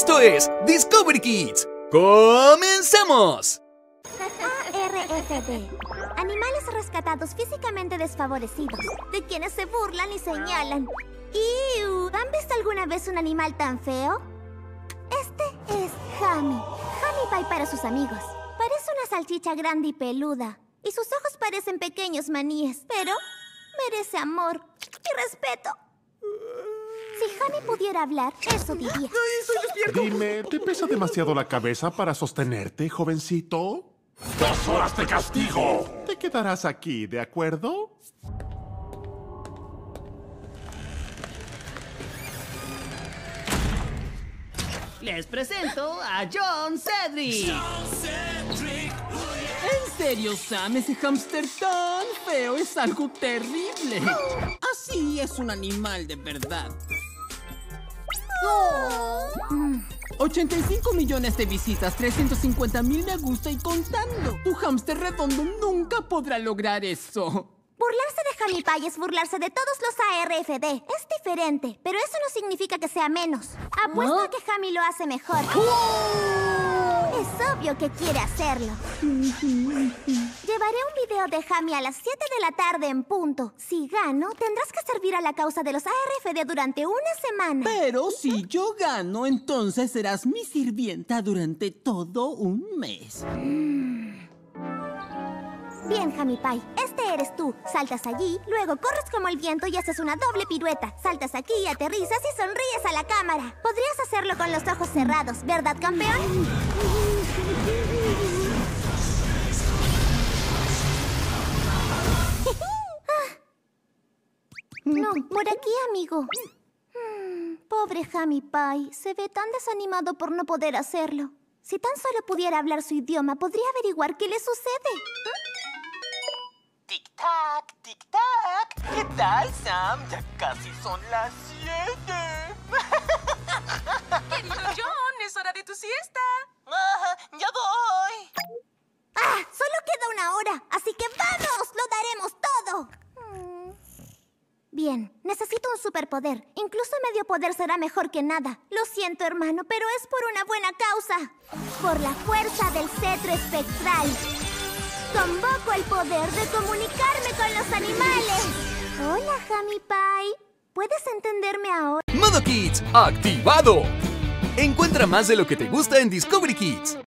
Esto es Discovery Kids. ¡Comenzamos! ARFD. Animales rescatados físicamente desfavorecidos, de quienes se burlan y señalan. ¿Han visto alguna vez un animal tan feo? Este es Hami. Hami Pie para sus amigos. Parece una salchicha grande y peluda. Y sus ojos parecen pequeños maníes, pero merece amor y respeto. Si Hami pudiera hablar, eso diría. Dime, ¿te pesa demasiado la cabeza para sostenerte, jovencito? ¡Dos horas de castigo! Te quedarás aquí, ¿de acuerdo? Les presento a John Cedric. En serio, Sam, ese hámster tan feo es algo terrible. Así es un animal de verdad. 85 millones de visitas, 350 mil me gusta y contando. Tu hámster redondo nunca podrá lograr eso. Burlarse de Hami Pie es burlarse de todos los ARFD. Es diferente, pero eso no significa que sea menos. Apuesto a que Hami lo hace mejor. Es obvio que quiere hacerlo. Llevaré un video de Hami a las 7 de la tarde en punto. Si gano, tendrás que servir a la causa de los ARFD durante una semana. Pero si yo gano, entonces serás mi sirvienta durante todo un mes. Bien, Hami Pie, este eres tú. Saltas allí, luego corres como el viento y haces una doble pirueta. Saltas aquí, aterrizas y sonríes a la cámara. Podrías hacerlo con los ojos cerrados, ¿verdad, campeón? No, por aquí, amigo. Hmm, Pobre Hami Pie, se ve tan desanimado por no poder hacerlo. Si tan solo pudiera hablar su idioma, podría averiguar qué le sucede. Tic-tac, tic-tac. ¿Qué tal, Sam? Ya casi son las siete. Querido John, es hora de tu siesta. Ah, ¡Ya voy! ¡Ah! Solo queda una hora, así que ¡vamos! ¡Lo daremos todo! Mm. Bien, necesito un Incluso medio poder será mejor que nada. Lo siento, hermano, pero es por una buena causa. Por la fuerza del cetro espectral. Convoco el poder de comunicarme con los animales. Hola, Hami Pie. ¿Puedes entenderme ahora? Modo Kids activado. Encuentra más de lo que te gusta en Discovery Kids.